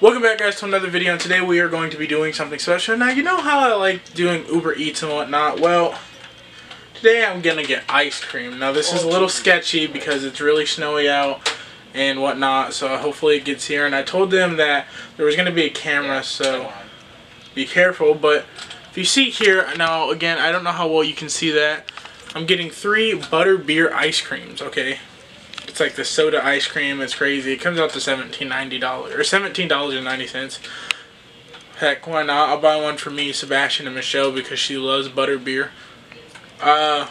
Welcome back guys to another video and today we are going to be doing something special. Now you know how I like doing Uber Eats and whatnot. Well, today I'm gonna get ice cream. Now this is a little sketchy because it's really snowy out and whatnot so hopefully it gets here and I told them that there was gonna be a camera so be careful but if you see here now again I don't know how well you can see that I'm getting three butter beer ice creams okay it's like the soda ice cream. It's crazy. It comes out to seventeen ninety dollars or seventeen dollars and ninety cents. Heck, why not? I'll buy one for me, Sebastian, and Michelle because she loves butter beer. Uh,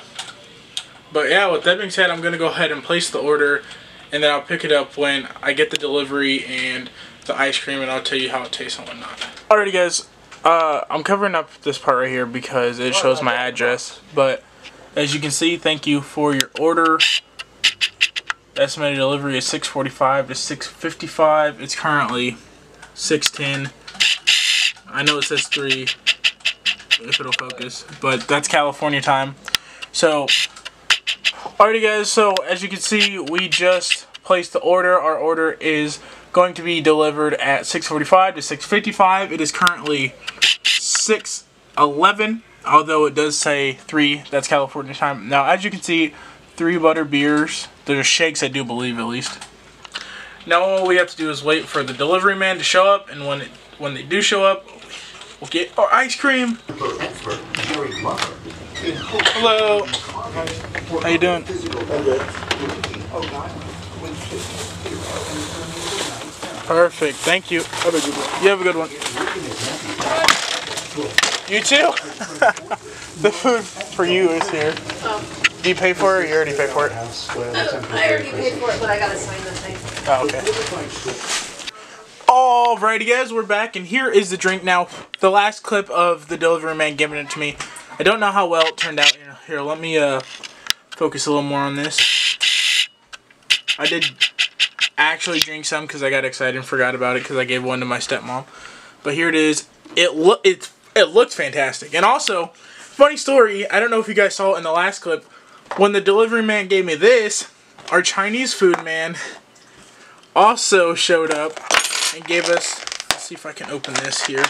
but yeah, with that being said, I'm gonna go ahead and place the order, and then I'll pick it up when I get the delivery and the ice cream, and I'll tell you how it tastes and whatnot. Alrighty, guys. Uh, I'm covering up this part right here because it shows my address. But as you can see, thank you for your order. Estimated delivery is 645 to 655. It's currently 610. I know it says 3 if it'll focus, but that's California time. So, alrighty guys, so as you can see, we just placed the order. Our order is going to be delivered at 645 to 655. It is currently 611, although it does say 3. That's California time. Now, as you can see, three butter beers. There's shakes, I do believe, at least. Now all we have to do is wait for the delivery man to show up, and when it, when they do show up, we'll get our ice cream. Hello. How you doing? Perfect. Thank you. Have a good one. You have a good one. You too. the food for you is here. Oh. Do you pay for it or you already pay for it? I already paid for it, but I gotta sign the thing. Oh, okay. Alrighty guys, we're back and here is the drink now. The last clip of the delivery man giving it to me. I don't know how well it turned out. Here, here let me uh, focus a little more on this. I did actually drink some because I got excited and forgot about it because I gave one to my stepmom. But here it is. It look it it looked fantastic. And also, funny story, I don't know if you guys saw it in the last clip, when the delivery man gave me this, our Chinese food man also showed up and gave us, let's see if I can open this here,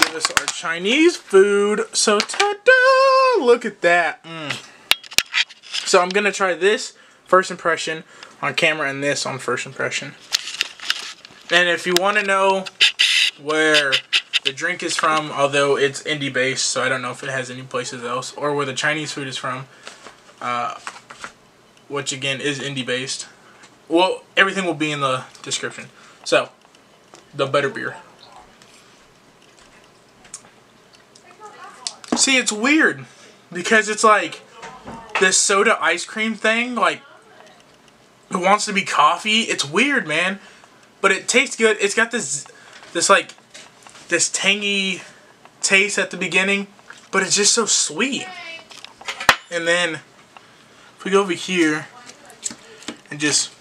give us our Chinese food. So, ta-da! Look at that. Mm. So I'm going to try this first impression on camera and this on first impression. And if you want to know where the drink is from, although it's indie based, so I don't know if it has any places else, or where the Chinese food is from, uh, which again is indie based. Well, everything will be in the description. So, the butter beer. See, it's weird because it's like this soda ice cream thing, like it wants to be coffee. It's weird, man, but it tastes good. It's got this, this like, this tangy taste at the beginning, but it's just so sweet. And then we go over here and just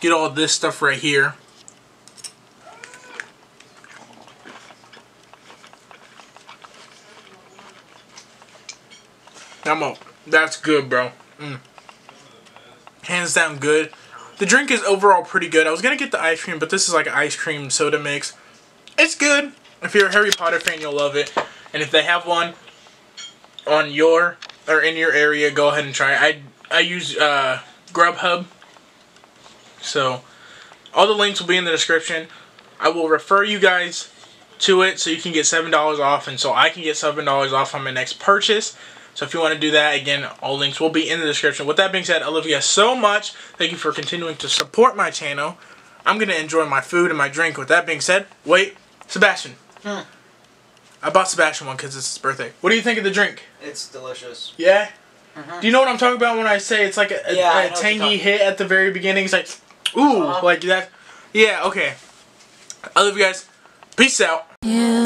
get all this stuff right here. Up. That's good, bro. Mm. Hands down good. The drink is overall pretty good. I was going to get the ice cream, but this is like an ice cream soda mix. It's good. If you're a Harry Potter fan, you'll love it. And if they have one on your or in your area, go ahead and try it. I, I use uh, Grubhub. So, all the links will be in the description. I will refer you guys to it so you can get $7 off and so I can get $7 off on my next purchase. So if you want to do that, again, all links will be in the description. With that being said, I love you guys so much. Thank you for continuing to support my channel. I'm going to enjoy my food and my drink. With that being said, wait, Sebastian. Hmm. I bought Sebastian one because it's his birthday. What do you think of the drink? It's delicious. Yeah? Mhm. Do you know what I'm talking about when I say it's like a, a, Yeah, I a know tangy hit at the very beginning? It's like, ooh, Uh-huh. like that. Yeah, okay. I love you guys. Peace out. You